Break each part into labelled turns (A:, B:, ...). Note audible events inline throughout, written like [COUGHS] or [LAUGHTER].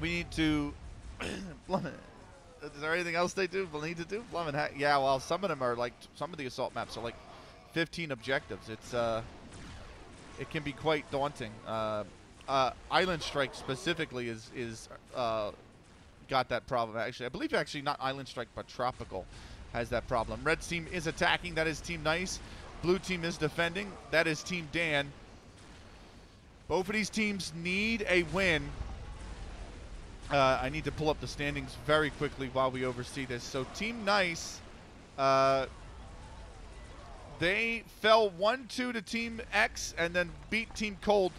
A: We need to. [CLEARS THROAT] Is there anything else they do? We need to do? Blum and ha- yeah, well, some of them are like some of the assault maps are like 15 objectives. It's uh, it can be quite daunting. Uh, uh, Island Strike specifically is is uh, got that problem. Actually, I believe actually not Island Strike, but Tropical has that problem. Red team is attacking. That is Team Nice. Blue team is defending. That is Team Dan. Both of these teams need a win. Uh, I need to pull up the standings very quickly while we oversee this. So Team Nice, uh, they fell 1-2 to Team X and then beat Team Cold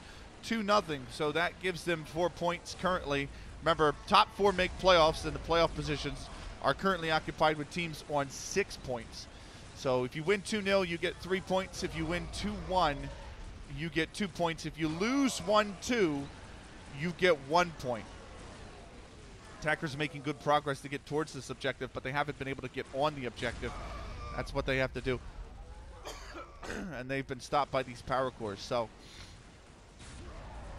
A: 2 nothing. So that gives them four points currently. Remember, top four make playoffs, and the playoff positions are currently occupied with teams on six points. So if you win 2 0, you get three points. If you win 2 1, you get two points. If you lose 1 2, you get one point. Attackers making good progress to get towards this objective, but they haven't been able to get on the objective. That's what they have to do. [COUGHS] and they've been stopped by these power cores. So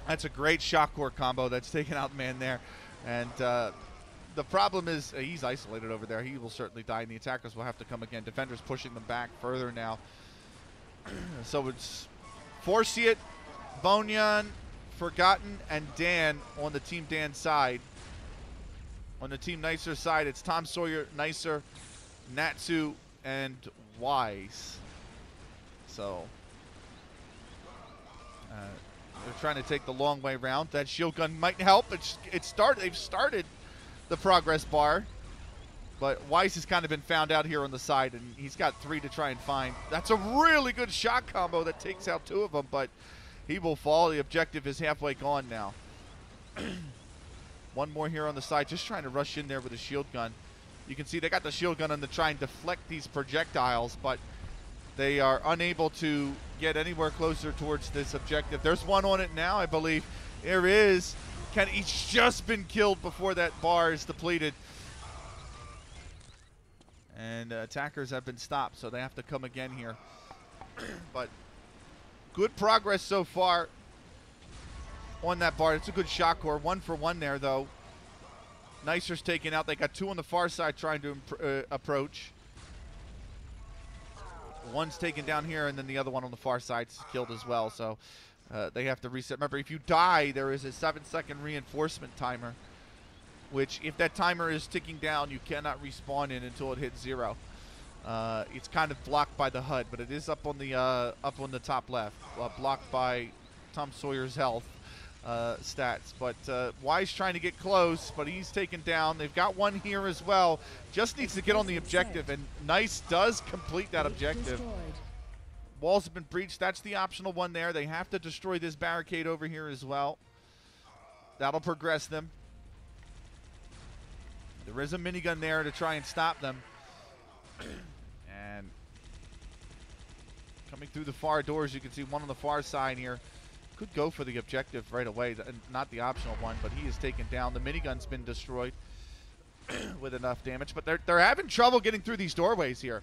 A: that's a great shock core combo that's taken out man there. And uh, the problem is uh, he's isolated over there. He will certainly die, and the attackers will have to come again. Defenders pushing them back further now. [COUGHS] so it's Forciat, Bonyan, Forgotten, and Dan on the Team Dan side. On the Team Nicer side, it's Tom Sawyer, Nicer, Natsu, and Wise. So uh, they're trying to take the long way around. That shield gun might help. It's it started. They've started the progress bar, but Weiss has kind of been found out here on the side, and he's got three to try and find. That's a really good shot combo that takes out two of them, but he will fall. The objective is halfway gone now. [CLEARS THROAT] One more here on the side, just trying to rush in there with a shield gun. You can see they got the shield gun on to try and deflect these projectiles, but they are unable to get anywhere closer towards this objective. There's one on it now, I believe. There is. Can he's just been killed before that bar is depleted. And uh, attackers have been stopped, so they have to come again here. [CLEARS THROAT] but good progress so far on that bar. It's a good shot core. One for one there, though. Nicer's taken out. They got two on the far side trying to uh, approach. One's taken down here, and then the other one on the far side's killed as well. So uh, they have to reset. Remember, if you die, there is a seven-second reinforcement timer, which if that timer is ticking down, you cannot respawn in until it hits zero. Uh, it's kind of blocked by the HUD, but it is up on the uh, up on the top left, uh, blocked by Tom Sawyer's health uh, stats. But uh, Wise trying to get close, but he's taken down. They've got one here as well. Just needs to get on the objective, and Nice does complete that objective. Walls have been breached. That's the optional one there. They have to destroy this barricade over here as well. That'll progress them. There is a minigun there to try and stop them. [CLEARS THROAT] and coming through the far doors, you can see one on the far side here. Could go for the objective right away, not the optional one, but he is taken down. The minigun's been destroyed [CLEARS THROAT] with enough damage, but they're, they're having trouble getting through these doorways here.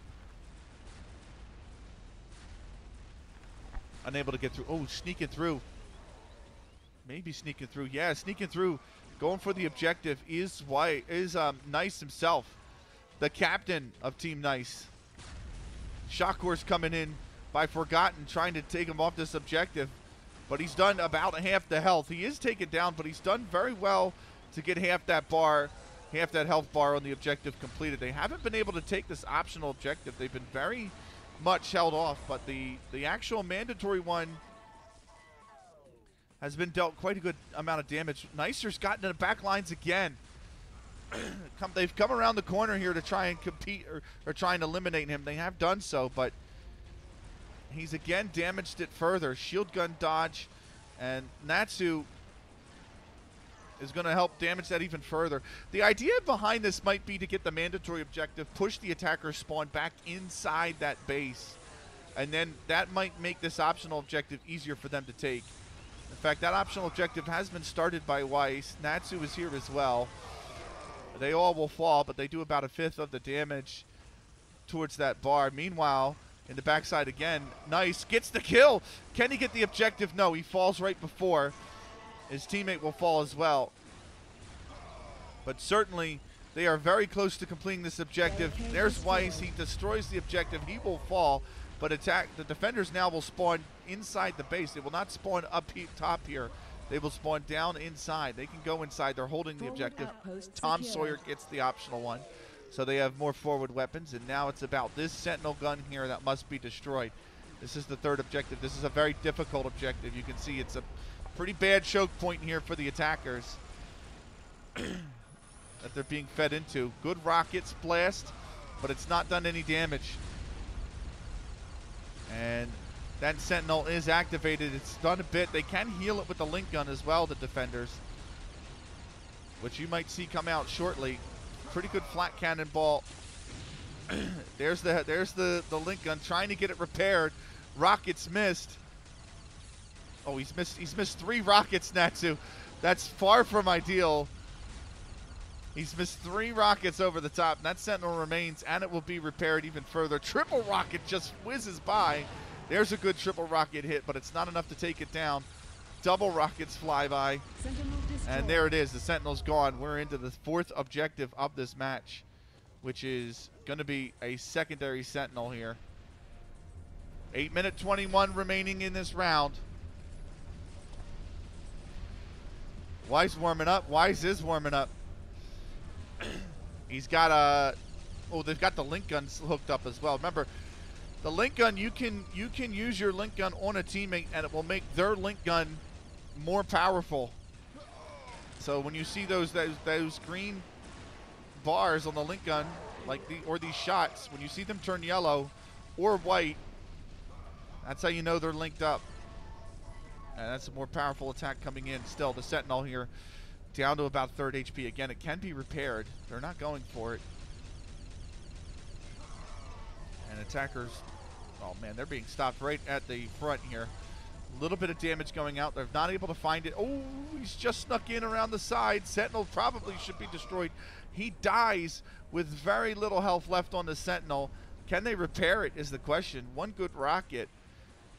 A: Unable to get through. Oh, sneaking through. Maybe sneaking through. Yeah, sneaking through. Going for the objective is why is um, Nice himself, the captain of Team Nice. Shock Core's coming in by Forgotten, trying to take him off this objective. But he's done about half the health. He is taken down, but he's done very well to get half that bar, half that health bar on the objective completed. They haven't been able to take this optional objective. They've been very much held off, but the, the actual mandatory one has been dealt quite a good amount of damage. Nicer's gotten to the back lines again. [CLEARS THROAT] come, they've come around the corner here to try and compete or, or try and eliminate him. They have done so, but he's again damaged it further. Shield gun dodge, and Natsu is going to help damage that even further. The idea behind this might be to get the mandatory objective, push the attacker spawn back inside that base, and then that might make this optional objective easier for them to take. In fact, that optional objective has been started by Weiss. Natsu is here as well. They all will fall, but they do about a fifth of the damage towards that bar. Meanwhile, in the backside again, nice, gets the kill. Can he get the objective? No, he falls right before. His teammate will fall as well. But certainly, they are very close to completing this objective. There's Weiss. He destroys the objective. He will fall. But attack the defenders now will spawn inside the base. They will not spawn up he top here. They will spawn down inside. They can go inside. They're holding the objective. Tom Sawyer gets the optional one. So they have more forward weapons. And now it's about this Sentinel gun here that must be destroyed. This is the third objective. This is a very difficult objective. You can see it's a pretty bad choke point here for the attackers [CLEARS THROAT] that they're being fed into. Good rockets blast, but it's not done any damage. And that Sentinel is activated. It's done a bit. They can heal it with the link gun as well, the defenders. Which you might see come out shortly. Pretty good flak cannonball. [CLEARS THROAT] there's the there's the, the link gun trying to get it repaired. Rockets missed. Oh, he's missed he's missed three rockets, Natsu. That's far from ideal. He's missed three rockets over the top. That Sentinel remains, and it will be repaired even further. Triple rocket just whizzes by. There's a good triple rocket hit, but it's not enough to take it down. Double rockets fly by. And there it is. The Sentinel's gone. We're into the fourth objective of this match, which is going to be a secondary Sentinel here. 8 minute 21 remaining in this round. Weiss warming up. Weiss is warming up. [CLEARS THROAT] He's got a. Oh, they've got the link guns hooked up as well. Remember, the link gun you can you can use your link gun on a teammate and it will make their link gun more powerful. So when you see those those, those green bars on the link gun, like the or these shots, when you see them turn yellow or white, that's how you know they're linked up. And that's a more powerful attack coming in. Still, the Sentinel here down to about third HP. Again, it can be repaired. They're not going for it. And attackers, oh man, they're being stopped right at the front here. A little bit of damage going out. They're not able to find it. Oh, he's just snuck in around the side. Sentinel probably should be destroyed. He dies with very little health left on the Sentinel. Can they repair it is the question. One good rocket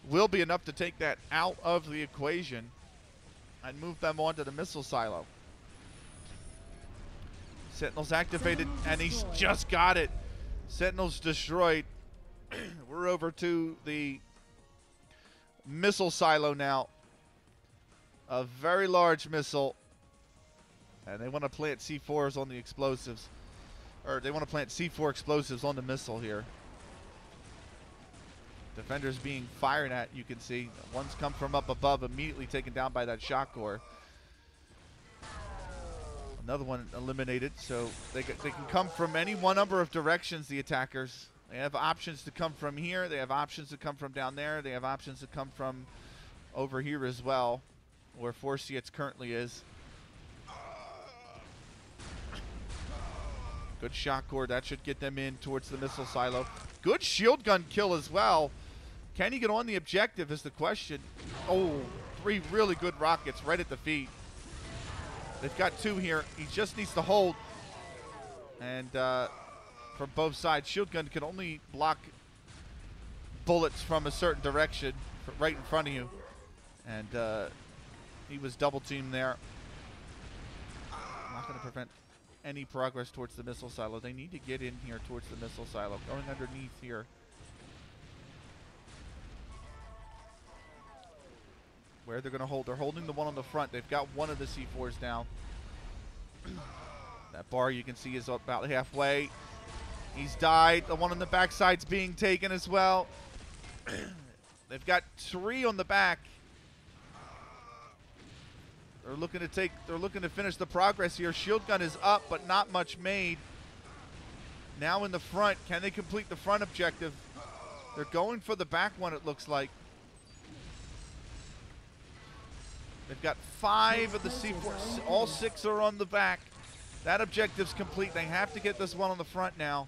A: will be enough to take that out of the equation and move them onto the missile silo. Sentinel's activated, and he's just got it. Sentinel's destroyed. [CLEARS THROAT] We're over to the missile silo now. A very large missile. And they want to plant C4s on the explosives. Or they want to plant C4 explosives on the missile here. Defenders being fired at, you can see. One's come from up above, immediately taken down by that shock core. Another one eliminated, so they, they can come from any one number of directions, the attackers. They have options to come from here. They have options to come from down there. They have options to come from over here as well, where Forciets currently is. Good shot core. That should get them in towards the missile silo. Good shield gun kill as well. Can he get on the objective is the question. Oh, three really good rockets right at the feet. They've got two here. He just needs to hold. And uh, from both sides, shield gun can only block bullets from a certain direction right in front of you. And uh, he was double teamed there. Not going to prevent any progress towards the missile silo. They need to get in here towards the missile silo. Going underneath here. where they're going to hold. They're holding the one on the front. They've got one of the C4s down. [CLEARS THROAT] that bar you can see is about halfway. He's died. The one on the backside's being taken as well. [CLEARS THROAT] They've got three on the back. They're looking to take. They're looking to finish the progress here. Shield gun is up, but not much made. Now in the front, can they complete the front objective? They're going for the back one. It looks like. They've got five of the C4. All six are on the back. That objective's complete. They have to get this one on the front now.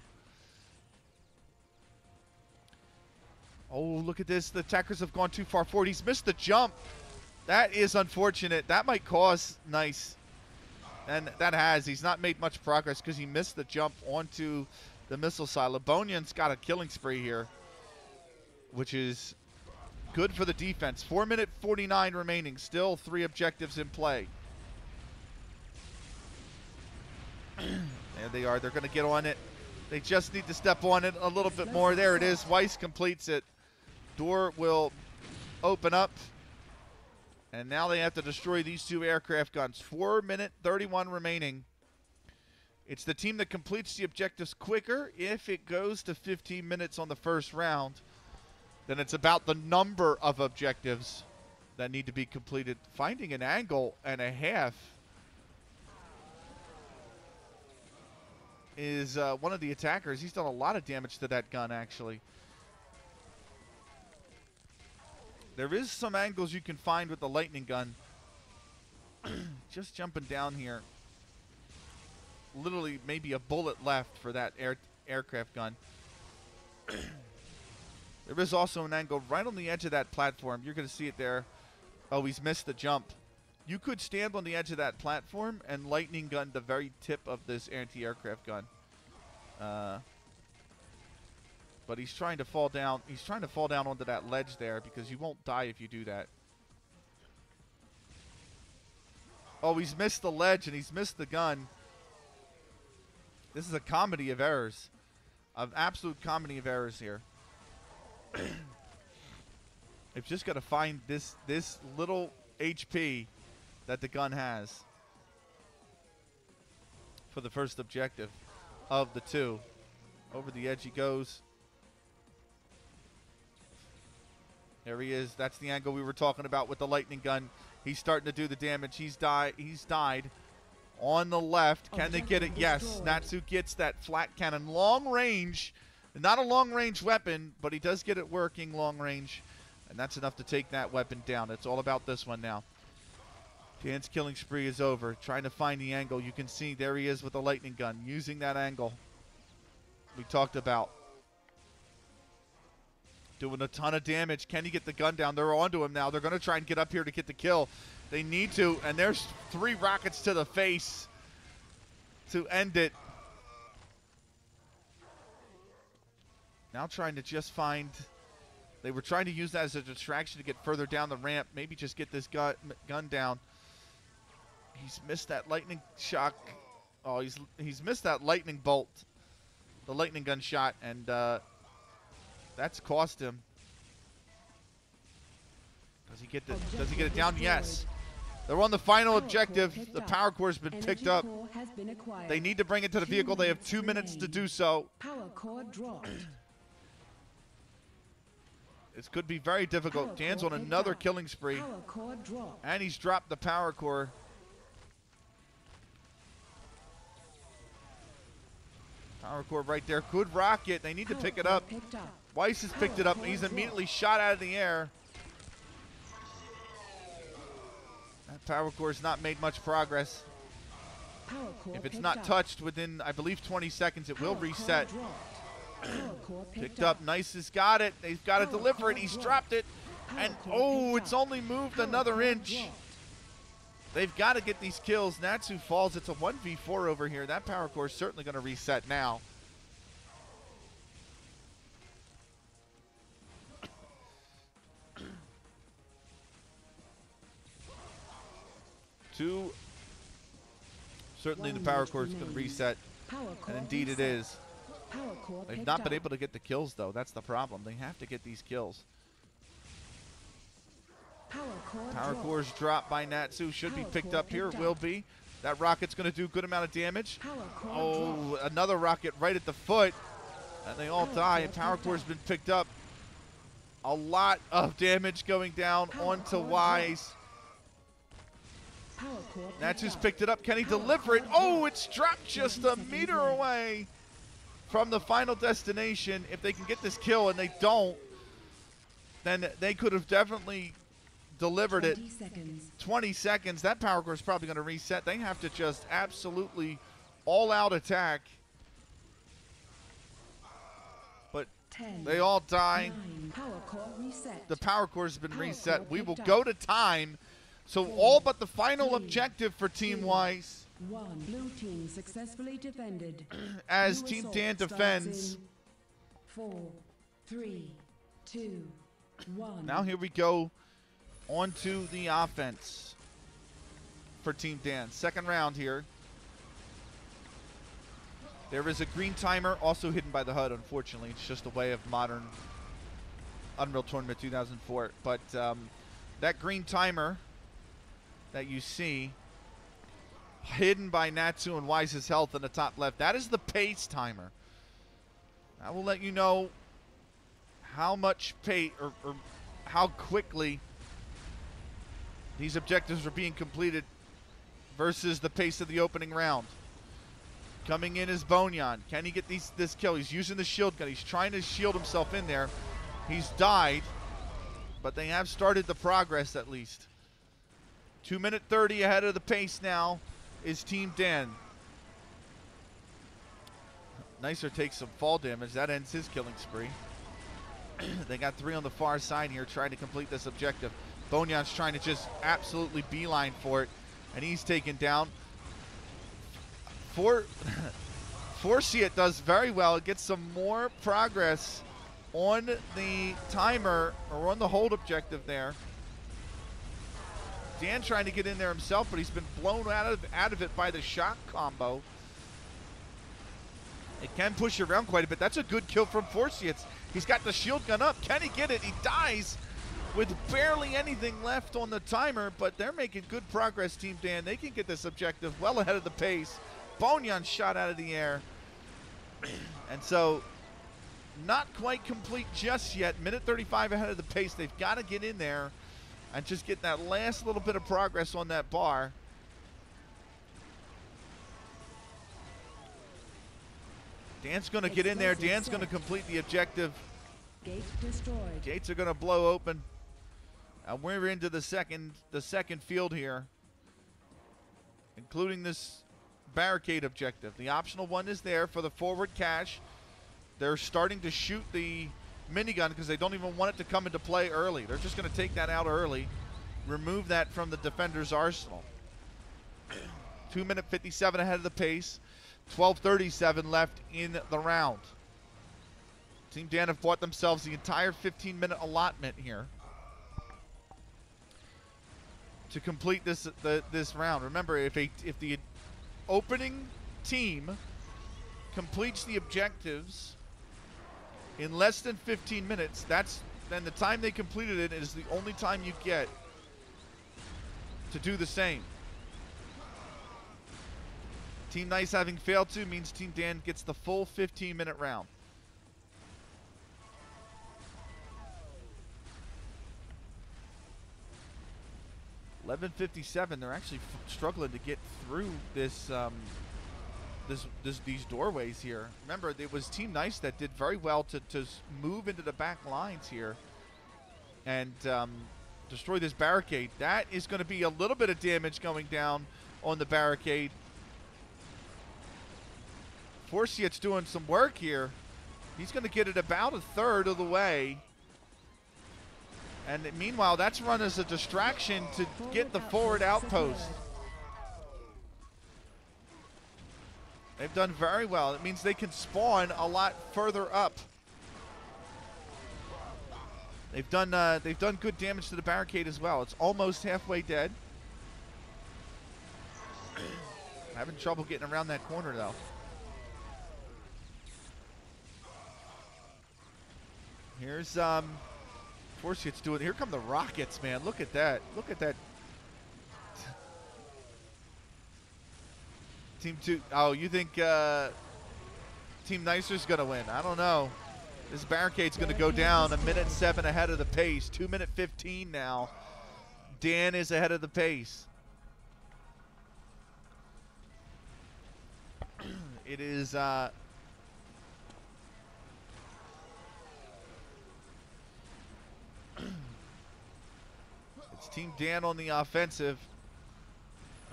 A: Oh, look at this. The attackers have gone too far forward. He's missed the jump. That is unfortunate. That might cause nice. And that has. He's not made much progress because he missed the jump onto the missile silo. Bonyan's got a killing spree here, which is Good for the defense. 4 minute 49 remaining. Still three objectives in play. [CLEARS THROAT] there they are. They're going to get on it. They just need to step on it a little bit more. There it is. Weiss completes it. Door will open up. And now they have to destroy these two aircraft guns. 4 minute 31 remaining. It's the team that completes the objectives quicker. If it goes to 15 minutes on the first round, then it's about the number of objectives that need to be completed. Finding an angle and a half is uh, one of the attackers. He's done a lot of damage to that gun, actually. There is some angles you can find with the lightning gun. [CLEARS THROAT] Just jumping down here. Literally maybe a bullet left for that air aircraft gun. [CLEARS THROAT] there is also an angle right on the edge of that platform. You're going to see it there. Oh, he's missed the jump. You could stand on the edge of that platform and lightning gun the very tip of this anti-aircraft gun. Uh, but he's trying to fall down. He's trying to fall down onto that ledge there because you won't die if you do that. Oh, he's missed the ledge and he's missed the gun. This is a comedy of errors. Of absolute comedy of errors here. [CLEARS THROAT] They've just got to find this this little HP that the gun has for the first objective of the two. Over the edge he goes. There he is. That's the angle we were talking about with the lightning gun. He's starting to do the damage. He's died. He's died. On the left, can they get it? Yes. Natsu gets that flak cannon, long range. Not a long range weapon, but he does get it working long range, and that's enough to take that weapon down. It's all about this one now. Dan's killing spree is over. Trying to find the angle. You can see there he is with the lightning gun, using that angle we talked about. Doing a ton of damage. Can he get the gun down? They're onto him now. They're going to try and get up here to get the kill. They need to, and there's three rockets to the face to end it. Now trying to just find. They were trying to use that as a distraction to get further down the ramp. Maybe just get this gun, gun down. He's missed that lightning shock. Oh, he's he's missed that lightning bolt, the lightning gun shot, and uh, that's cost him. Does he get the? Does he get it down? Yes. They're on the final objective. The power core has been picked up. They need to bring it to the vehicle. They have two minutes to do so. Power core dropped. [CLEARS THROAT] This could be very difficult. Dan's on another killing spree. And he's dropped the power core. Power core right there. Good rocket. They need to pick it up. Weiss has picked it up. He's immediately shot out of the air. That power core has not made much progress. If it's not touched within, I believe, 20 seconds, it will reset. Picked up. Nice has got it. They've got to deliver it. He's dropped it. And, oh, it's only moved another inch. They've got to get these kills. Natsu falls. It's a 1v4 over here. That power core is certainly going to reset now. Two. Certainly the power core is going to reset. And indeed it is. They've not been able to get the kills, though. That's the problem. They have to get these kills. Power, core Power cores dropped by Natsu. Should Power be picked up here. It will be. That rocket's going to do a good amount of damage. Oh, dropped. another rocket right at the foot. And they all Power die. And Power core's been picked up. A lot of damage going down Power onto Weiss. Natsu's picked it up. Can he deliver it? Oh, it's dropped just a meter away from the final destination. If they can get this kill and they don't, then they could have definitely delivered 20 it. Seconds. 20 seconds. That power core is probably going to reset. They have to just absolutely all out attack. But Ten, they all die. Nine, power the power core has been power reset. We will go to time. So all but the final objective for Team Weiss. One. Blue team successfully defended. [CLEARS THROAT] As Team Dan defends. Four, three, two, one. Now here we go onto the offense for Team Dan. Second round here. There is a green timer also hidden by the HUD, unfortunately. It's just a way of modern Unreal Tournament 2004. But um, that green timer that you see hidden by Natsu and Wise's health in the top left, that is the pace timer. I will let you know how much pace or, or how quickly these objectives are being completed versus the pace of the opening round. Coming in is Bonyan. Can he get these, this kill? He's using the shield gun. He's trying to shield himself in there. He's died, but they have started the progress at least. 2 minute 30 ahead of the pace now is Team Dan. Nicer takes some fall damage. That ends his killing spree. [CLEARS THROAT] they got three on the far side here trying to complete this objective. Bonyan's trying to just absolutely beeline for it, and he's taken down. For [LAUGHS] Forciat does very well. It gets some more progress on the timer or on the hold objective there. Dan trying to get in there himself, but he's been blown out of out of it by the shock combo. It can push you around quite a bit. That's a good kill from Forciat. He's got the shield gun up. Can he get it? He dies with barely anything left on the timer, but they're making good progress, Team Dan. They can get this objective well ahead of the pace. Bonyan shot out of the air. [CLEARS THROAT] and so not quite complete just yet. Minute 35 ahead of the pace. They've got to get in there and just get that last little bit of progress on that bar. Dan's going to get in there. Dan's going to complete the objective.
B: Gate destroyed.
A: Gates are going to blow open. And we're into the second the second field here, including this barricade objective. The optional one is there for the forward cache. They're starting to shoot the minigun because they don't even want it to come into play early. They're just going to take that out early, remove that from the defender's arsenal. [CLEARS THROAT] 2 minute 57 ahead of the pace. 12.37 left in the round. Team Dan have bought themselves the entire 15 minute allotment here to complete this the, this round. Remember, if a if the opening team completes the objectives in less than 15 minutes, that's then the time they completed it is the only time you get to do the same. Team Nice having failed to means Team Dan gets the full 15 minute round. Eleven fifty-seven. They're actually struggling to get through this, um, this, this, these doorways here. Remember, it was Team Nice that did very well to, to move into the back lines here, and um, destroy this barricade. That is going to be a little bit of damage going down on the barricade. Forciat's doing some work here. He's going to get it about a third of the way. And meanwhile, that's run as a distraction to get the forward outpost. They've done very well. It means they can spawn a lot further up. They've done uh, they've done good damage to the barricade as well. It's almost halfway dead. [CLEARS THROAT] Having trouble getting around that corner though. Here's um, Forciat's doing. Here come the Rockets, man. Look at that. Look at that. Team two. Oh, you think uh, Team Nicer's gonna win? I don't know. This barricade's gonna go down a minute seven ahead of the pace. Two minute fifteen now. Dan is ahead of the pace. [CLEARS THROAT] it is. Uh, [CLEARS THROAT] it's Team Dan on the offensive.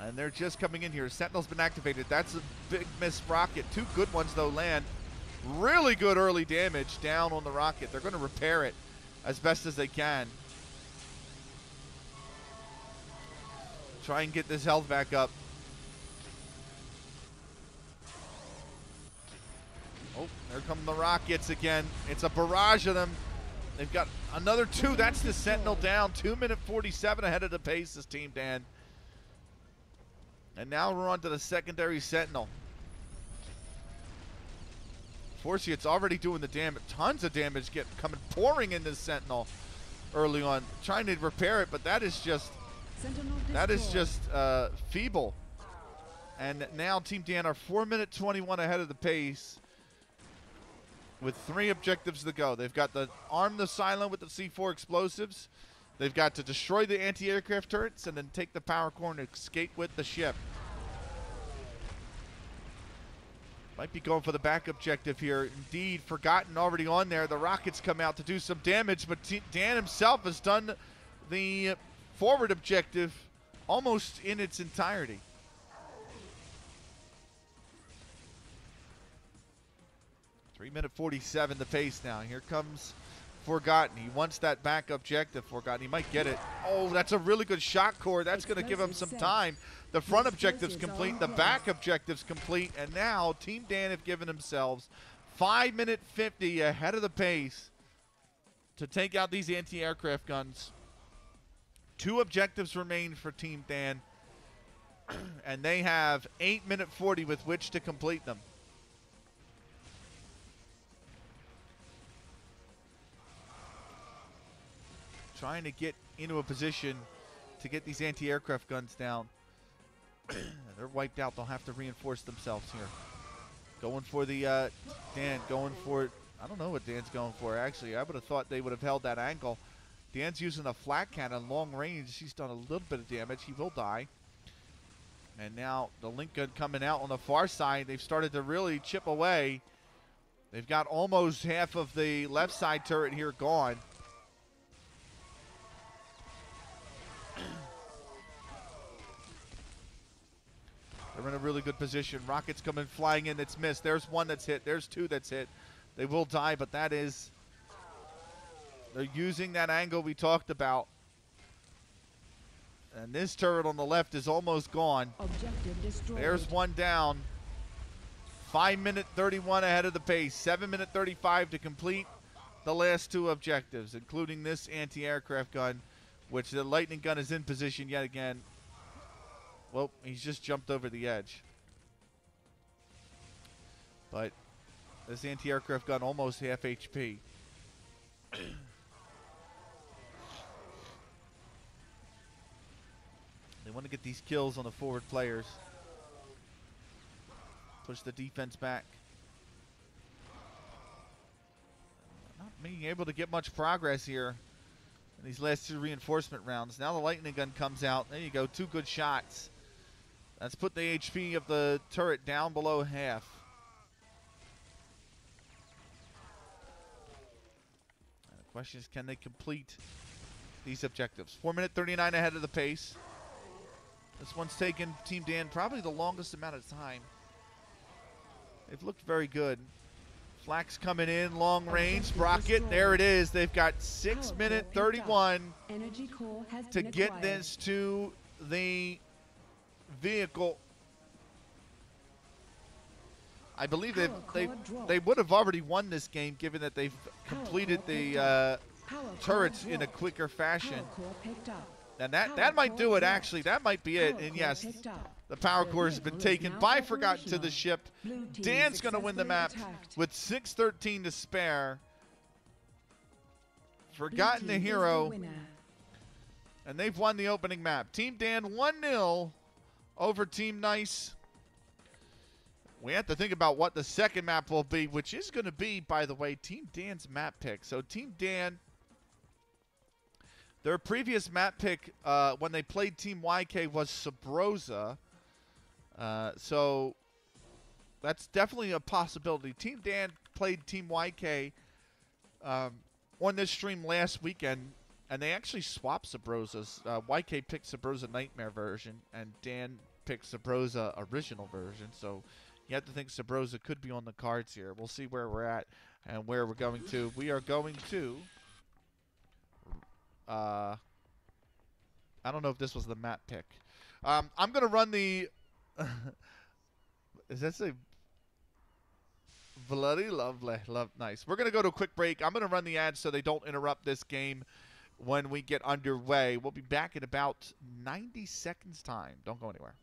A: And they're just coming in here. Sentinel's been activated. That's a big miss rocket. Two good ones, though, land. Really good early damage down on the rocket. They're going to repair it as best as they can. Try and get this health back up. Oh, there come the rockets again. It's a barrage of them. They've got another two. That's the Sentinel down. Two minute 47 ahead of the pace, this team, Dan. And now we're on to the secondary Sentinel. Forcy, it's already doing the damage. Tons of damage get coming pouring into Sentinel early on, trying to repair it, but that is just that is just uh, feeble. And now Team Dan are 4 minute 21 ahead of the pace with three objectives to go. They've got the arm the Silent with the C4 explosives. They've got to destroy the anti-aircraft turrets and then take the power core and escape with the ship. Might be going for the back objective here. Indeed, Forgotten already on there. The rockets come out to do some damage, but T- Dan himself has done the forward objective almost in its entirety. Three minute 47 the pace now. Here comes Forgotten. He wants that back objective, Forgotten. He might get it. Oh, that's a really good shot core. That's going to give him some time. The front objective's complete. The back objective's complete. And now Team Dan have given themselves 5 minute 50 ahead of the pace to take out these anti-aircraft guns. Two objectives remain for Team Dan. [CLEARS THROAT] and they have 8 minute 40 with which to complete them. Trying to get into a position to get these anti-aircraft guns down. [CLEARS THROAT] They're wiped out. They'll have to reinforce themselves here. Going for the uh, Dan. Going for. I don't know what Dan's going for. Actually, I would have thought they would have held that angle. Dan's using a flak cannon, long range. He's done a little bit of damage. He will die. And now the link gun coming out on the far side. They've started to really chip away. They've got almost half of the left side turret here gone. They're in a really good position. Rockets coming flying in. It's missed. There's one that's hit. There's two that's hit. They will die, but that is. They're using that angle we talked about. And this turret on the left is almost gone.
B: Objective destroyed.
A: There's one down. 5 minute 31 ahead of the pace. 7 minute 35 to complete the last two objectives, including this anti aircraft gun, which the lightning gun is in position yet again. Well, he's just jumped over the edge. But this anti aircraft gun almost half HP. [CLEARS THROAT] they want to get these kills on the forward players. Push the defense back. Not being able to get much progress here in these last two reinforcement rounds. Now the lightning gun comes out. There you go, two good shots. That's put the HP of the turret down below half. Uh, and the question is, can they complete these objectives? Four minute 39 ahead of the pace. This one's taken Team Dan probably the longest amount of time. They've looked very good. Flak's coming in, long range.
B: Objective
A: Rocket,
B: destroyed.
A: there it is. They've got six
B: oh,
A: minute
B: core picked up.
A: 31
B: Energy core has
A: to get this to the vehicle. I believe they've, they they would have already won this game given that they've completed the uh,
B: up. Power core
A: turrets in a quicker fashion.
B: Power core picked up.
A: And that, that might do it actually. That might be it. And yes, the power core has been taken by Forgotten to the ship. Dan's going to win the map with 6.13 to spare. Forgotten the hero. and they've won the opening map. Team Dan 1 0 over Team Nice. We have to think about what the second map will be, which is going to be, by the way, Team Dan's map pick. So, Team Dan, their previous map pick uh, when they played Team YK was Sabrosa. Uh, so, that's definitely a possibility. Team Dan played Team YK um, on this stream last weekend, and they actually swapped Sabrosas. Uh, YK picked Sabrosa Nightmare version, and Dan picked Sabrosa original version. So you have to think Sabrosa could be on the cards here. We'll see where we're at and where we're going to. We are going to. Uh, I don't know if this was the map pick. Um, I'm gonna run the. [LAUGHS] is that say Bloody lovely, love, nice. We're gonna go to a quick break. I'm gonna run the ads so they don't interrupt this game when we get underway. We'll be back in about 90 seconds time. Don't go anywhere.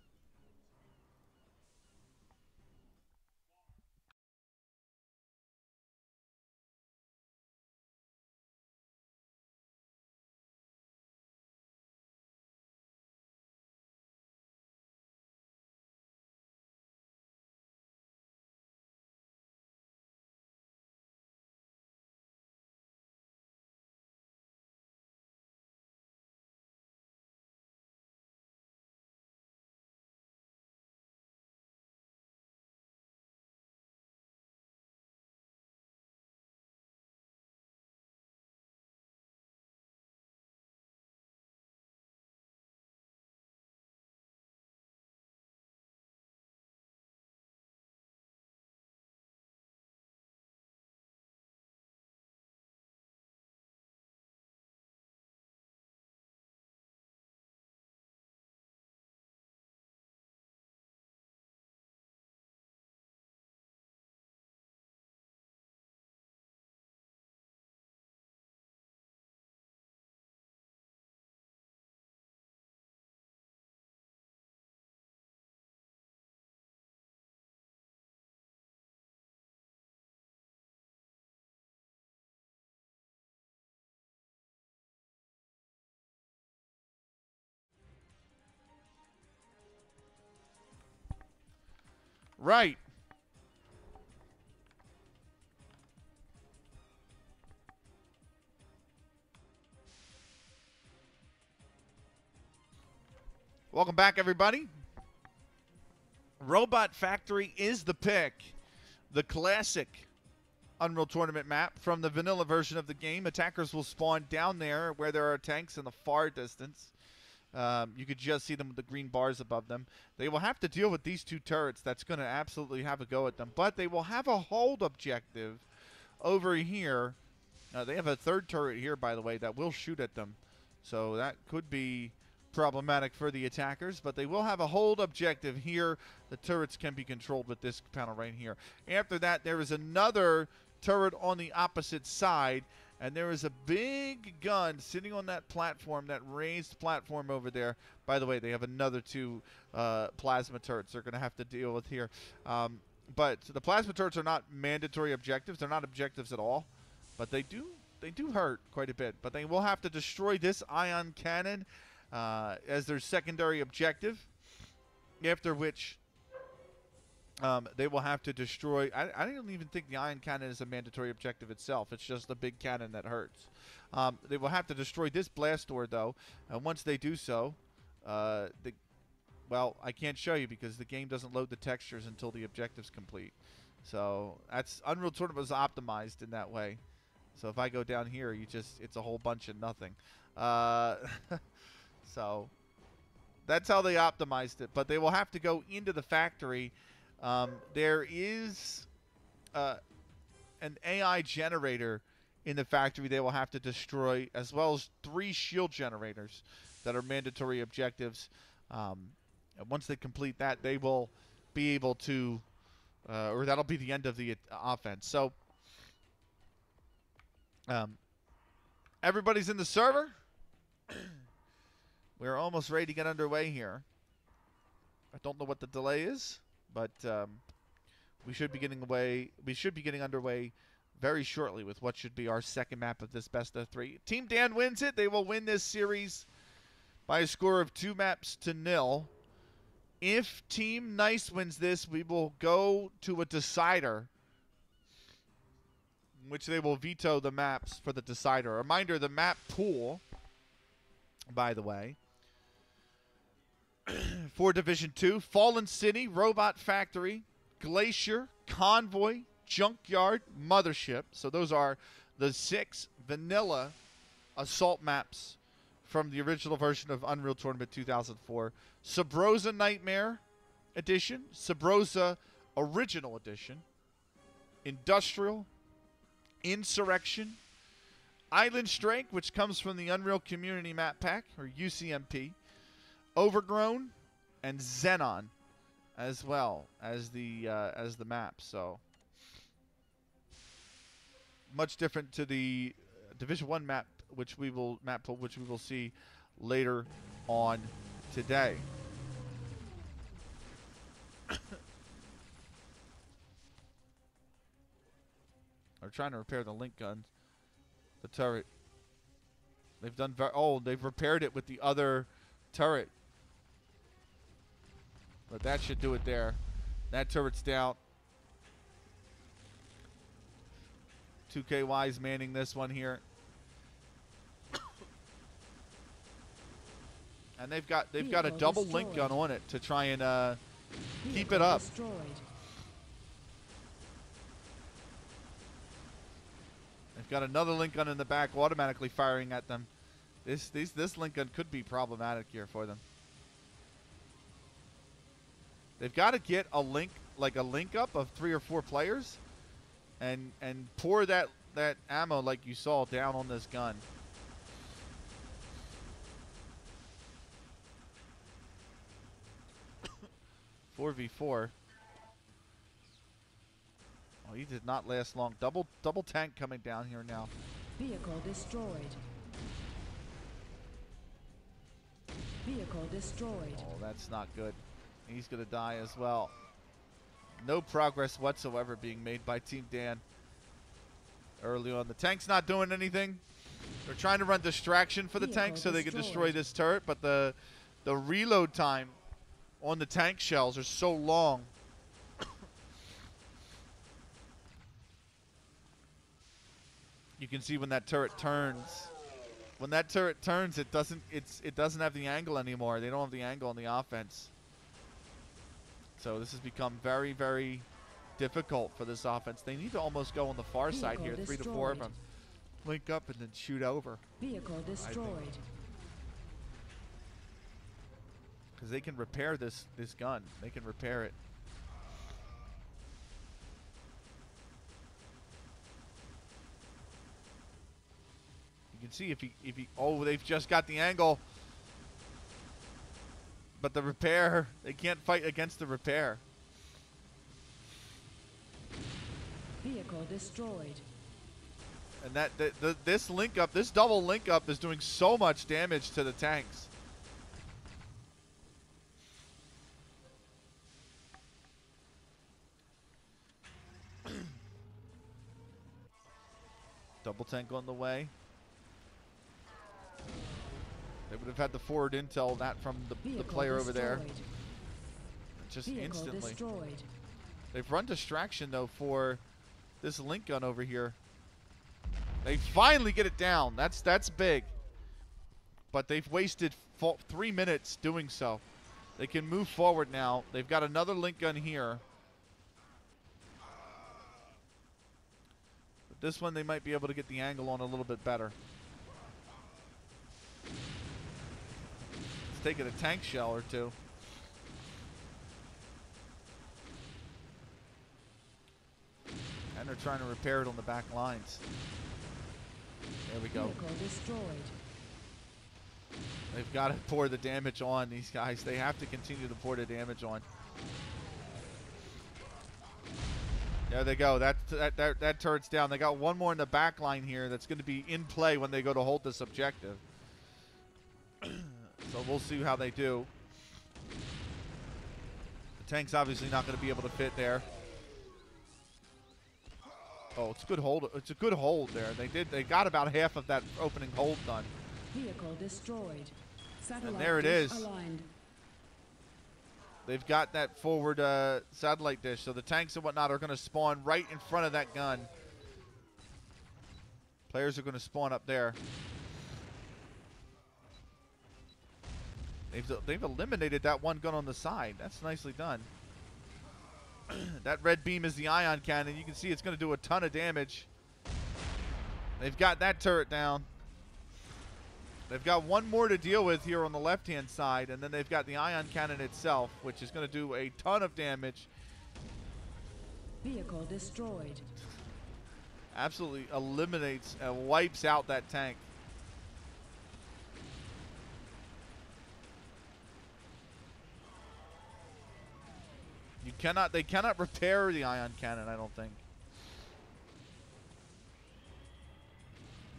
A: Right. Welcome back, everybody. Robot Factory is the pick. The classic Unreal Tournament map from the vanilla version of the game. Attackers will spawn down there where there are tanks in the far distance. Um, you could just see them with the green bars above them. They will have to deal with these two turrets. That's going to absolutely have a go at them. But they will have a hold objective over here. Uh, they have a third turret here, by the way, that will shoot at them. So that could be problematic for the attackers, but they will have a hold objective here. The turrets can be controlled with this panel right here. After that, there is another turret on the opposite side, and there is a big gun sitting on that platform, that raised platform over there. By the way, they have another two uh, plasma turrets they're going to have to deal with here. Um, but the plasma turrets are not mandatory objectives. They're not objectives at all, but they do they do hurt quite a bit. But they will have to destroy this ion cannon uh, as their secondary objective. After which, um, they will have to destroy. I, I, don't even think the ion cannon is a mandatory objective itself. It's just the big cannon that hurts. Um, they will have to destroy this blast door, though. And once they do so, uh, the well, I can't show you because the game doesn't load the textures until the objective's complete. So that's Unreal Tournament was optimized in that way. So if I go down here, you just it's a whole bunch of nothing. Uh, [LAUGHS] so that's how they optimized it. But they will have to go into the factory. Um, there is uh, an AI generator in the factory they will have to destroy, as well as three shield generators that are mandatory objectives. Um, once they complete that, they will be able to, uh, or that'll be the end of the uh, offense. So, um, everybody's in the server. [COUGHS] We're almost ready to get underway here. I don't know what the delay is, but um, we should be getting away. We should be getting underway very shortly with what should be our second map of this best of three. Team Dan wins it. They will win this series by a score of two maps to nil. If Team Nice wins this, we will go to a decider, which they will veto the maps for the decider. Reminder: the map pool, by the way, [CLEARS THROAT] for Division Two: Fallen City, Robot Factory, Glacier, Convoy, Junkyard, Mothership. So those are the six vanilla assault maps from the original version of Unreal Tournament 2004. Sabrosa Nightmare Edition, Sabrosa Original Edition, Industrial, Insurrection, Island Strike, which comes from the Unreal Community Map Pack, or UCMP, Overgrown, and Xenon, as well as the uh, as the map. So much different to the Division One map, which we will map which we will see later on today. [COUGHS] They're trying to repair the link gun, the turret. They've done very. Oh, they've repaired it with the other turret. But that should do it there. That turret's down. 2KY's manning this one here. And they've got they've got a double link gun on it to try and uh, keep it up.
B: Destroyed.
A: They've got another link gun in the back automatically firing at them. This these this link gun could be problematic here for them. They've got to get a link like a link up of three or four players and and pour that that ammo like you saw down on this gun. [COUGHS] Four v four. Oh, he did not last long. Double double tank coming down here now.
B: Vehicle destroyed. Vehicle destroyed.
A: Oh, that's not good. He's going to die as well. No progress whatsoever being made by Team Dan early on. The tank's not doing anything. They're trying to run distraction for the
B: Vehicle tank
A: so they can destroy this turret, but the the reload time on the tank shells are so long. [COUGHS] you can see when that turret turns. When that turret turns, it doesn't it's it doesn't have the angle anymore. They don't have the angle on the offense. So this has become very very difficult for this offense. They need to almost go on the far side here,
B: Vehicle
A: three to four of them. Link up and then shoot over.
B: Vehicle destroyed.
A: because they can repair this this gun. They can repair it. You can see if he if he oh they've just got the angle, but the repair they can't fight against the repair.
B: Vehicle destroyed.
A: And that the, the, this link up, this double link up is doing so much damage to the tanks. [CLEARS THROAT] Double tank on the way. They would have had the forward intel that from the, the player over there just
B: Vehicle
A: instantly.
B: destroyed.
A: They've run distraction though for this link gun over here. They finally get it down. That's that's big. But they've wasted three minutes doing so. They can move forward now. They've got another link gun here. But this one they might be able to get the angle on a little bit better. Taking a tank shell or two. And they're trying to repair it on the back lines. There we go.
B: Destroyed.
A: They've got to pour the damage on these guys. They have to continue to pour the damage on. There they go. That that that, that turret's down. They got one more in the back line here that's going to be in play when they go to hold this objective. So we'll see how they do. The tank's obviously not going to be able to fit there. Oh, it's a good hold. It's a good hold there. They did. They got about half of that opening hold done.
B: Vehicle destroyed. Satellite
A: there it is.
B: Aligned.
A: They've got that forward uh, satellite dish, so the tanks and whatnot are going to spawn right in front of that gun. Players are going to spawn up there. They've, they've eliminated that one gun on the side. That's nicely done. [CLEARS THROAT] that red beam is the ion cannon. You can see it's going to do a ton of damage. They've got that turret down. They've got one more to deal with here on the left-hand side, and then they've got the ion cannon itself, which is going to do a ton of damage.
B: Vehicle destroyed.
A: Absolutely eliminates and wipes out that tank. You cannot. They cannot repair the ion cannon. I don't think.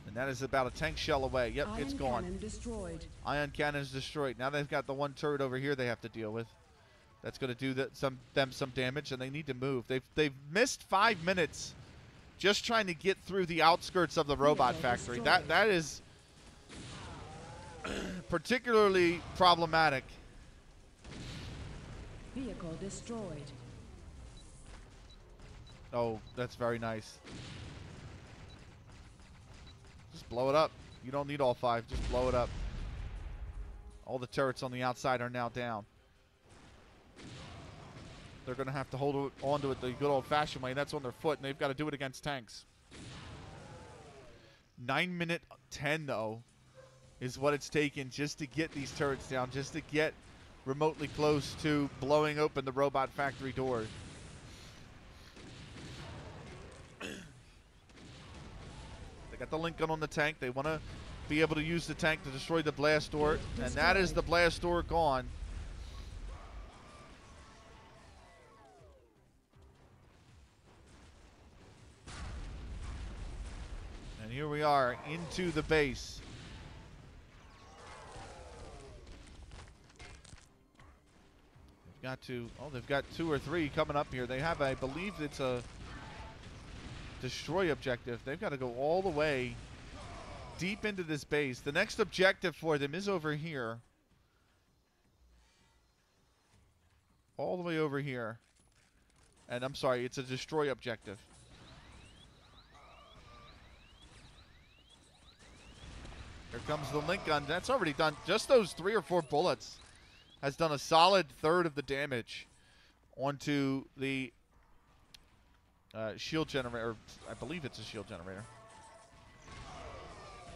A: And that is about a tank shell away. Yep,
B: Ion
A: it's gone.
B: cannon destroyed.
A: Ion cannon is destroyed. Now they've got the one turret over here they have to deal with. That's going to do that some them some damage, and they need to move. They've they've missed five minutes, just trying to get through the outskirts of the robot
B: Vehicle
A: factory.
B: destroyed.
A: That that is particularly problematic.
B: Vehicle destroyed.
A: Oh, that's very nice. Just blow it up. You don't need all five. Just blow it up. All the turrets on the outside are now down. They're going to have to hold it, onto it the good old-fashioned way. That's on their foot, and they've got to do it against tanks. Nine minute ten though, is what it's taken just to get these turrets down, just to get remotely close to blowing open the robot factory doors. [CLEARS THROAT] They got the link gun on the tank. They want to be able to use the tank to destroy the blast door, and that is the blast door gone. And here we are into the base. Got to. Oh, they've got two or three coming up here. They have, I believe, it's a destroy objective. They've got to go all the way deep into this base. The next objective for them is over here. All the way over here. And I'm sorry, it's a destroy objective. Here comes the link gun. That's already done. Just those three or four bullets has done a solid third of the damage onto the uh, shield generator. I believe it's a shield generator.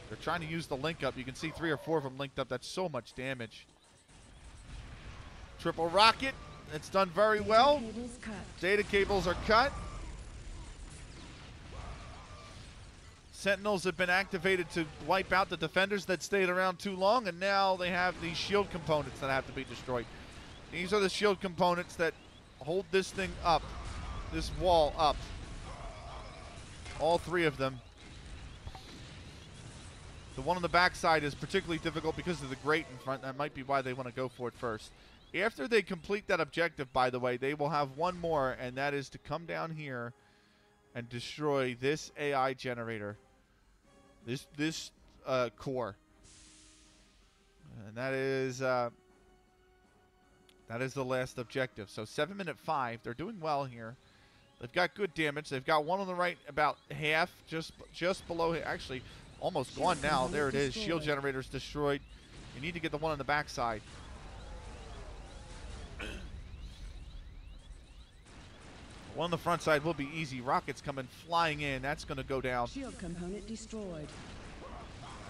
A: They're trying to use the link up. You can see three or four of them linked up. That's so much damage. Triple rocket. It's done very well.
B: Cables cut.
A: Data cables are cut. Sentinels have been activated to wipe out the defenders that stayed around too long, and now they have these shield components that have to be destroyed. These are the shield components that hold this thing up, this wall up. All three of them. The one on the backside is particularly difficult because of the grate in front. That might be why they want to go for it first. After they complete that objective, by the way, they will have one more, and that is to come down here and destroy this AI generator, this this uh, core, and that is uh, that is the last objective. So seven minute five, they're doing well here. They've got good damage. They've got one on the right, about half, just just below. Actually, almost gone now. There it is. Shield generators destroyed. You need to get the one on the backside. One on the front side will be easy. Rockets coming flying in. That's going to go down.
B: Shield component destroyed.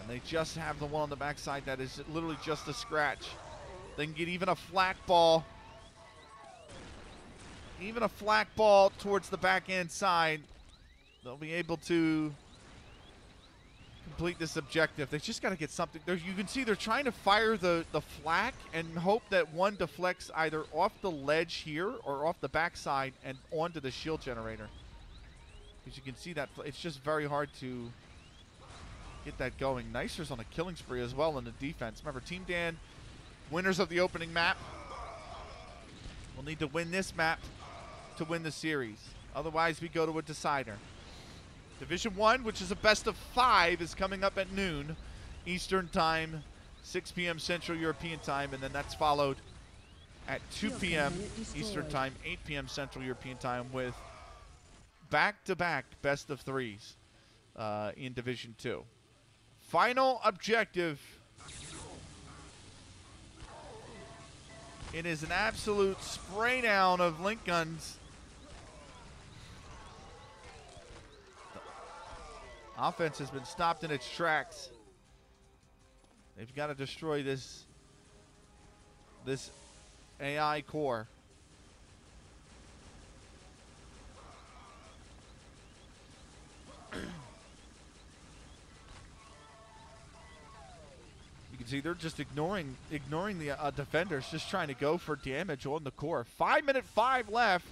A: And they just have the one on the backside that is literally just a scratch. They can get even a flak ball. Even a flak ball towards the back end side. They'll be able to complete this objective. They just got to get something. There, you can see they're trying to fire the, the flak and hope that one deflects either off the ledge here or off the backside and onto the shield generator. As you can see that it's just very hard to get that going. Nicer's on a killing spree as well in the defense. Remember, Team Dan, winners of the opening map, will need to win this map to win the series. Otherwise, we go to a decider. Division One, which is a best of five, is coming up at noon Eastern Time, 6 p.m. Central European Time, and then that's followed at 2 p.m. Eastern Time, 8 p.m. Central European Time, with back-to-back best of threes uh, in Division Two. Final objective. It is an absolute spray down of link guns. Offense has been stopped in its tracks. They've got to destroy this this AI core. You can see they're just ignoring ignoring the uh, defenders, just trying to go for damage on the core. Five minute five left.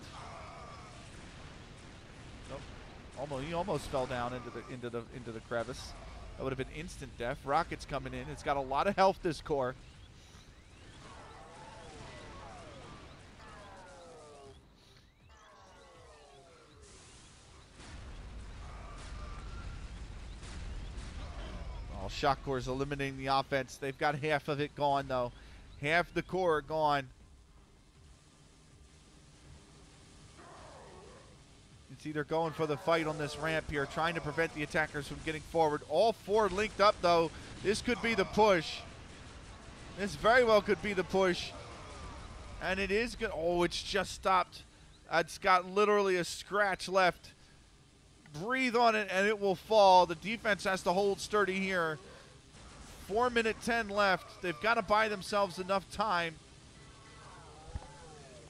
A: Almost he almost fell down into the into the into the crevice. That would have been instant death. Rockets coming in. It's got a lot of health. This core. Oh, Shock Core is eliminating the offense. They've got half of it gone, though. Half the core gone. See they're going for the fight on this ramp here, trying to prevent the attackers from getting forward. All four linked up, though. This could be the push. This very well could be the push. And it is good. Oh, it's just stopped. It's got literally a scratch left breathe on it and it will fall. The defense has to hold sturdy here. Four minute ten left. They've got to buy themselves enough time.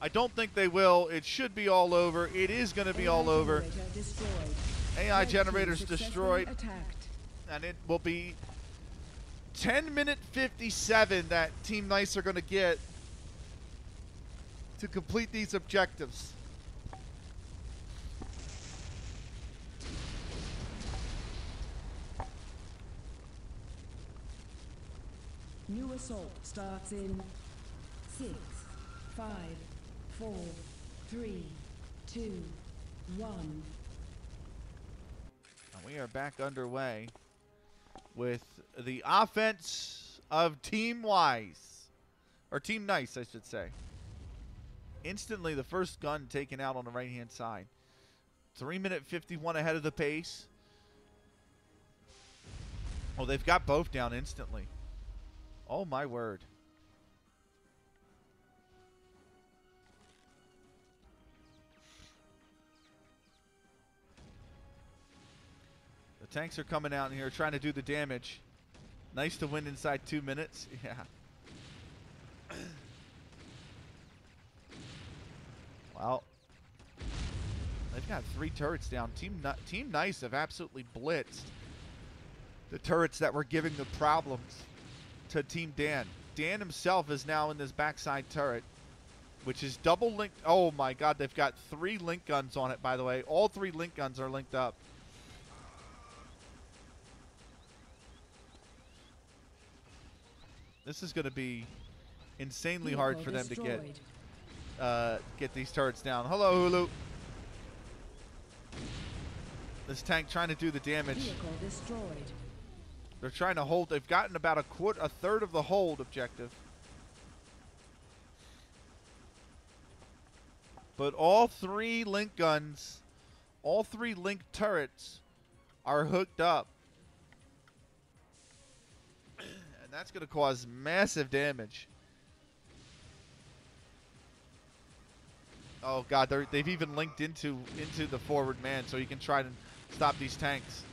A: I don't think they will. It should be all over. It is going to be
B: AI
A: all over.
B: Destroyed.
A: AI generators destroyed,
B: Attacked.
A: and it will be 10 minute 57 that Team Nice are going to get to complete these objectives.
B: New assault starts in six, five, four, three, two, one.
A: And we are back underway with the offense of Team Wise. Or Team Nice, I should say. Instantly, the first gun taken out on the right hand side. 3 minute 51 ahead of the pace. Oh, they've got both down instantly. Oh my word. Tanks are coming out here trying to do the damage. Nice to win inside two minutes. [LAUGHS] Yeah. [CLEARS THROAT] well, they've got three turrets down. Team Team Nice have absolutely blitzed the turrets that were giving the problems to Team Dan. Dan himself is now in this backside turret, which is double linked. Oh my God, they've got three link guns on it. By the way, all three link guns are linked up. This is going to be insanely hard for them to get uh, get these turrets down. Hello, Hulu. This tank trying to do the damage. They're trying to hold. They've gotten about a quarter, a third of the hold objective. But all three link guns, all three link turrets, are hooked up, and that's going to cause massive damage. Oh God, they're, they've even linked into into the forward man, so you can try to stop these tanks.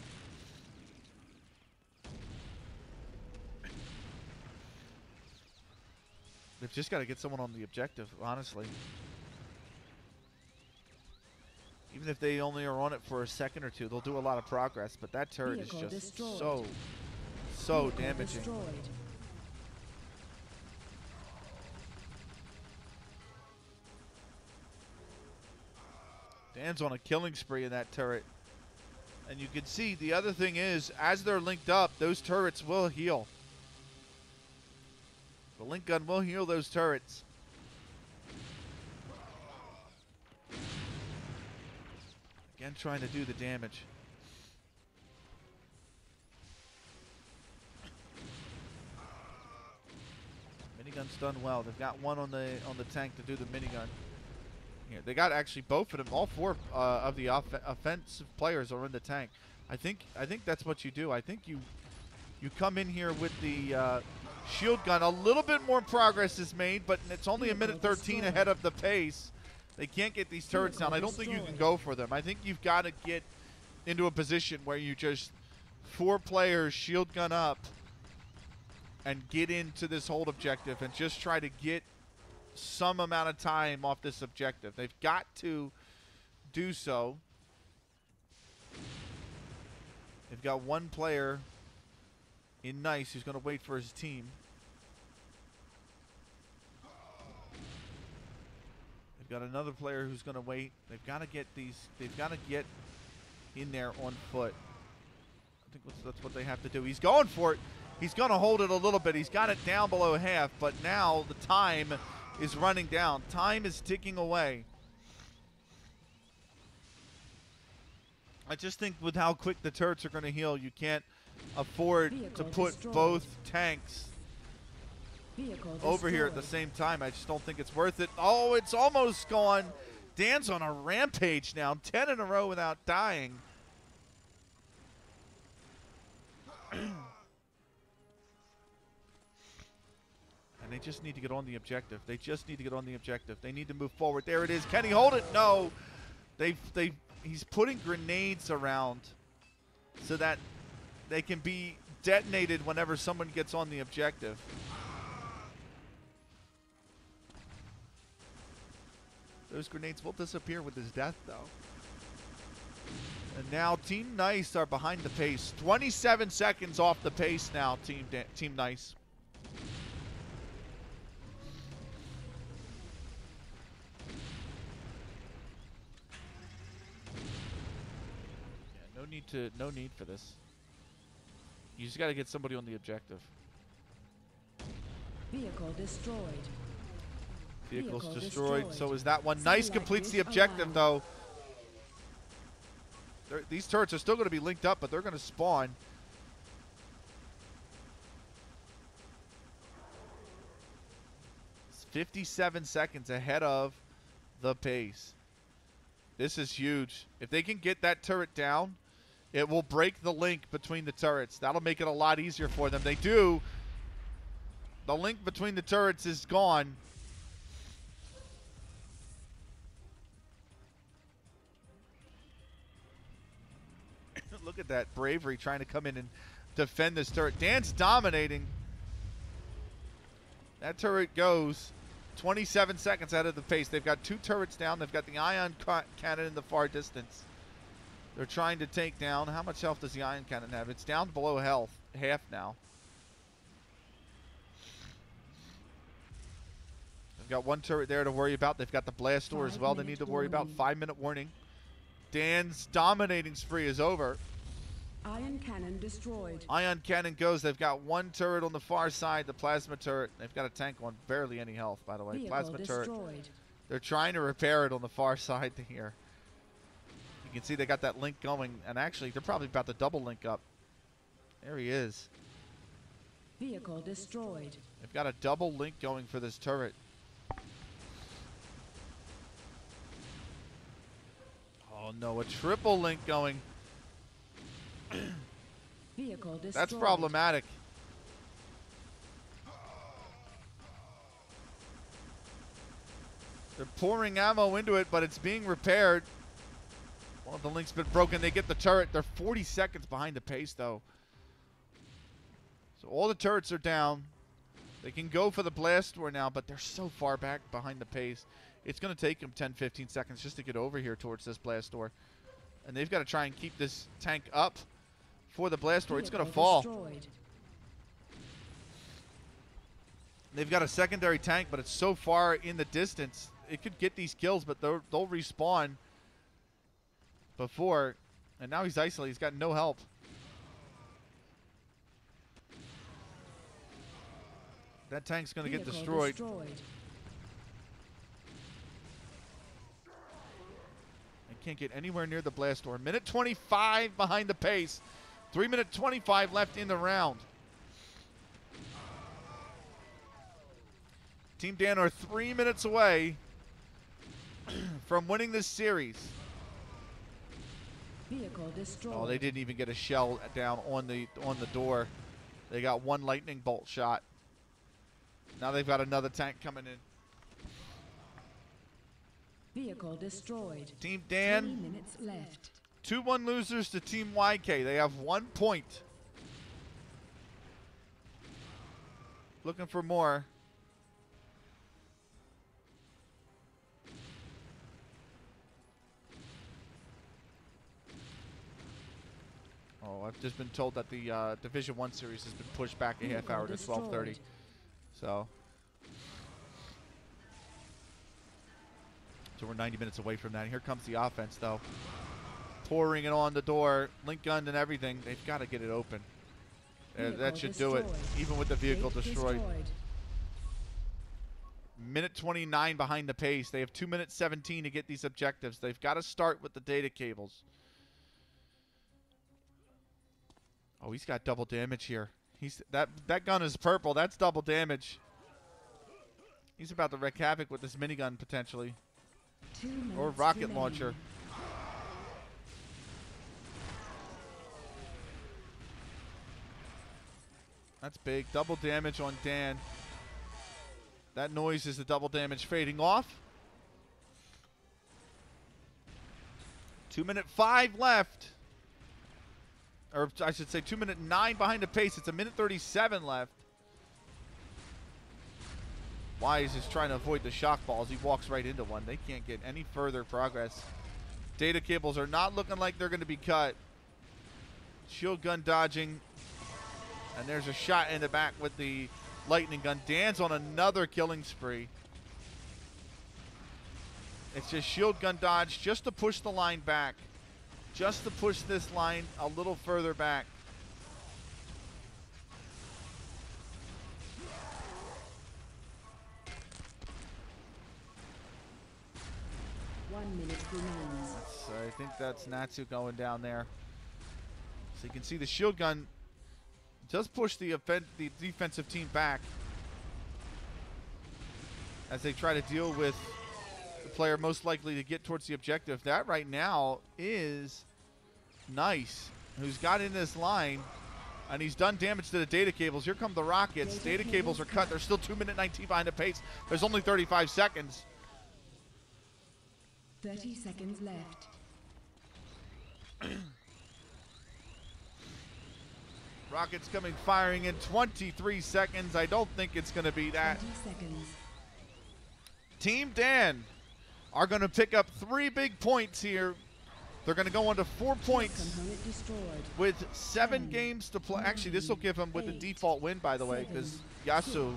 A: They've just got to get someone on the objective, honestly. Even if they only are on it for a second or two, they'll do a lot of progress. But that turret
B: Vehicle
A: is just
B: destroyed.
A: so, so damaging.
B: Destroyed.
A: Dan's on a killing spree in that turret. And you can see the other thing is, as they're linked up, those turrets will heal. The link gun will heal those turrets. Again, trying to do the damage. Minigun's done well. They've got one on the on the tank to do the minigun. Here, they got actually both of them. All four uh, of the off- offensive players are in the tank. I think I think that's what you do. I think you you come in here with the uh, shield gun. A little bit more progress is made, but it's only a minute 13 ahead of the pace. They can't get these turrets down. I don't think you can go for them. I think you've got to get into a position where you just four players shield gun up and get into this hold objective and just try to get some amount of time off this objective. They've got to do so. They've got one player in Nice who's going to wait for his team. They've got another player who's going to wait. They've got to get these. They've got to get in there on foot. I think that's, that's what they have to do. He's going for it. He's going to hold it a little bit. He's got it down below half, but now the time is running down. Time is ticking away. I just think with how quick the turrets are going to heal, you can't afford to put
B: destroyed.
A: both tanks
B: Vehicle
A: over here at the same time. I just don't think it's worth it. Oh, it's almost gone. Dan's on a rampage now. 10 in a row without dying. They just need to get on the objective. They just need to get on the objective. They need to move forward. There it is. Can he hold it? No. They've they he's putting grenades around so that they can be detonated whenever someone gets on the objective. Those grenades will disappear with his death, though. And now Team Nice are behind the pace. 27 seconds off the pace now, Team Team Nice. Need to no need for this. You just got to get somebody on the objective.
B: Vehicle destroyed.
A: Vehicles
B: Vehicle
A: destroyed.
B: destroyed.
A: So is that one. Nice completes the objective,
B: allowed.
A: though. They're- these turrets are still going to be linked up, but they're going to spawn. It's 57 seconds ahead of the pace. This is huge. If they can get that turret down, It will break the link between the turrets. That'll make it a lot easier for them. They do. The link between the turrets is gone. [COUGHS] Look at that bravery trying to come in and defend this turret. Dan's dominating. That turret goes 27 seconds out of the pace. They've got two turrets down. They've got the ion ca- cannon in the far distance. They're trying to take down. How much health does the ion cannon have? It's down below health, half now. They've got one turret there to worry about. They've got the blast door as well. They need to worry about. Five minute warning. Dan's dominating spree is over.
B: Ion cannon destroyed.
A: Ion cannon goes. They've got one turret on the far side, the plasma turret. They've got a tank on barely any health, by the way.
B: Vehicle
A: Plasma turret. They're trying to repair it on the far [LAUGHS] side here. You can see they got that link going, and actually, they're probably about to double link up. There he is.
B: Vehicle destroyed.
A: They've got a double link going for this turret. Oh no, a triple link going.
B: Vehicle [CLEARS THROAT] destroyed.
A: That's problematic. They're pouring ammo into it, but it's being repaired. One the link's been broken. They get the turret. They're 40 seconds behind the pace, though. So all the turrets are down. They can go for the blast door now, but they're so far back behind the pace. It's going to take them 10, 15 seconds just to get over here towards this blast door. And they've got to try and keep this tank up for the blast door. It's going to fall. They've got a secondary tank, but it's so far in the distance. It could get these kills, but they'll respawn before. And now he's isolated. He's got no help. That tank's going to get destroyed.
B: destroyed.
A: Can't get anywhere near the blast door. Minute 25 behind the pace. 3 minute 25 left in the round. Team Dan are three minutes away [CLEARS THROAT] from winning this series.
B: Vehicle destroyed.
A: Oh, they didn't even get a shell down on the on the door. They got one lightning bolt shot. Now they've got another tank coming in.
B: Vehicle destroyed.
A: Team Dan,
B: minutes left.
A: 2 1 losers to Team YK. They have one point. Looking for more. Oh, I've just been told that the uh, Division One series has been pushed back a half
B: Vehicle
A: hour to 12:30. So, so we're 90 minutes away from that. Here comes the offense, though, pouring it on the door, link gun and everything. They've got to get it open. Uh, that should do it, even with the vehicle
B: Gate
A: destroyed. Minute 29 behind the pace. They have two minutes 17 to get these objectives. They've got to start with the data cables. Oh, he's got double damage here. He's that that gun is purple. That's double damage. He's about to wreak havoc with this minigun potentially, or rocket launcher. That's big. Double damage on Dan. That noise is the double damage fading off. Two minute five left. Or I should say two minute nine behind the pace. It's a minute 37 left. Wise is trying to avoid the shock balls. He walks right into one. They can't get any further progress. Data cables are not looking like they're going to be cut. Shield gun dodging. And there's a shot in the back with the lightning gun. Dan's on another killing spree. It's just shield gun dodge just to push the line back. Just to push this line a little further back.
B: One minute remains.
A: So I think that's Natsu going down there. So you can see the shield gun does push the, the defensive team back as they try to deal with player most likely to get towards the objective. That right now is nice. who's got in this line, and he's done damage to the data cables. Here come the Rockets.
B: Data
A: Data cables are cut. They're still 2 minute 19 behind the pace. There's only 35 seconds.
B: 30 seconds left. [CLEARS THROAT]
A: Rockets coming firing in 23 seconds. I don't think it's going to be that.
B: 20 seconds.
A: Team Dan are going to pick up three big points here. They're going to go on to four points with seven
B: Ten,
A: games to play. Actually, this will give them with the default win, by the way, because Yasu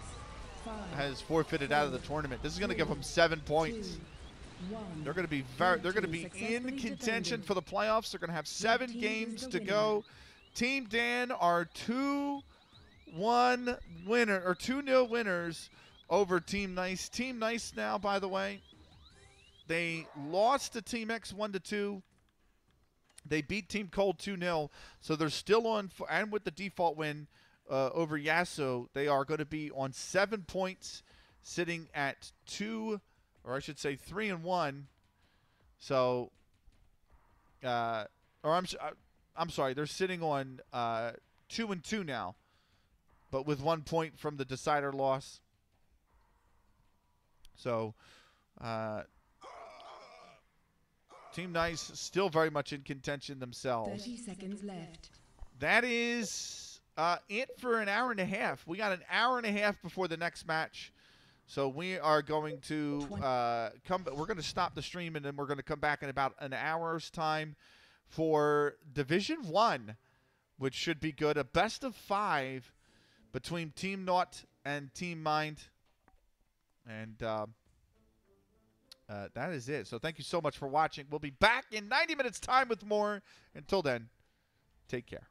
A: has forfeited out of the tournament. This is going to give them seven points.
B: two, one.
A: They're going to be very. They're going to be in contention for the playoffs. They're going to have seven games to
B: winner.
A: go. Team Dan are two, one winner or two nil winners over Team Nice. Team Nice now, by the way, they lost to Team X one to two. They beat Team Cold 2 0. So they're still on, and with the default win uh, over Yasso, they are going to be on seven points, sitting at two, or I should say three and one. So, uh, or I'm, uh, I'm sorry, they're sitting on uh, two and two now, but with one point from the decider loss. So, uh, Team Nice still very much in contention themselves.
B: 30 seconds left.
A: That is uh, it for an hour and a half. We got an hour and a half before the next match. So we are going to uh, come. We're going to stop the stream and then we're going to come back in about an hour's time for Division One, which should be good. A best of five between Team Naught and Team Mind, and um, uh, that is it. So thank you so much for watching. We'll be back in 90 minutes time with more. Until then, take care.